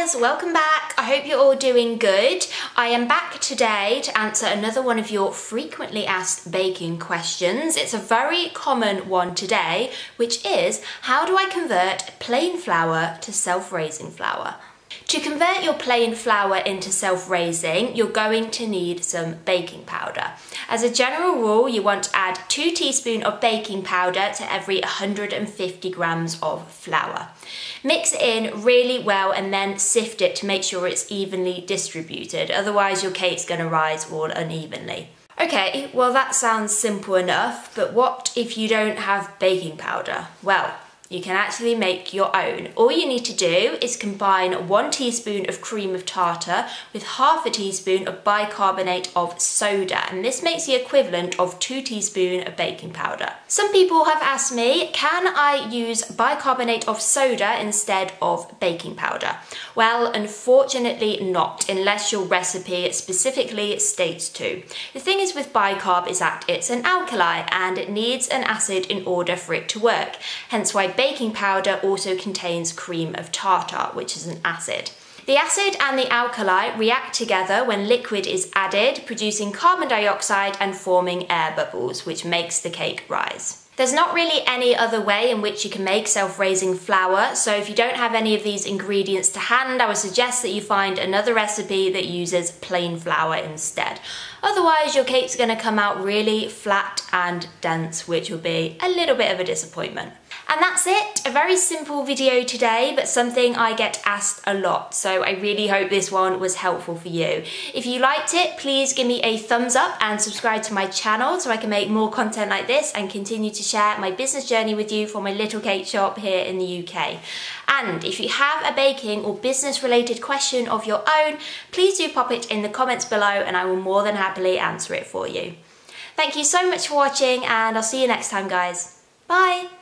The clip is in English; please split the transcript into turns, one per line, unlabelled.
guys, welcome back. I hope you're all doing good. I am back today to answer another one of your frequently asked baking questions. It's a very common one today, which is how do I convert plain flour to self-raising flour? To convert your plain flour into self-raising, you're going to need some baking powder. As a general rule, you want to add 2 teaspoons of baking powder to every 150 grams of flour. Mix it in really well and then sift it to make sure it's evenly distributed, otherwise your cake's going to rise all unevenly. Okay, well that sounds simple enough, but what if you don't have baking powder? Well, you can actually make your own. All you need to do is combine one teaspoon of cream of tartar with half a teaspoon of bicarbonate of soda and this makes the equivalent of two teaspoons of baking powder. Some people have asked me, can I use bicarbonate of soda instead of baking powder? Well, unfortunately not, unless your recipe specifically states to. The thing is with bicarb is that it's an alkali and it needs an acid in order for it to work, hence why baking powder also contains cream of tartar, which is an acid. The acid and the alkali react together when liquid is added, producing carbon dioxide and forming air bubbles, which makes the cake rise. There's not really any other way in which you can make self-raising flour, so if you don't have any of these ingredients to hand, I would suggest that you find another recipe that uses plain flour instead. Otherwise, your cake's gonna come out really flat and dense, which will be a little bit of a disappointment. And that's it, a very simple video today, but something I get asked a lot, so I really hope this one was helpful for you. If you liked it, please give me a thumbs up and subscribe to my channel so I can make more content like this and continue to share my business journey with you for my little cake shop here in the UK. And if you have a baking or business related question of your own, please do pop it in the comments below and I will more than happily answer it for you. Thank you so much for watching and I'll see you next time guys. Bye!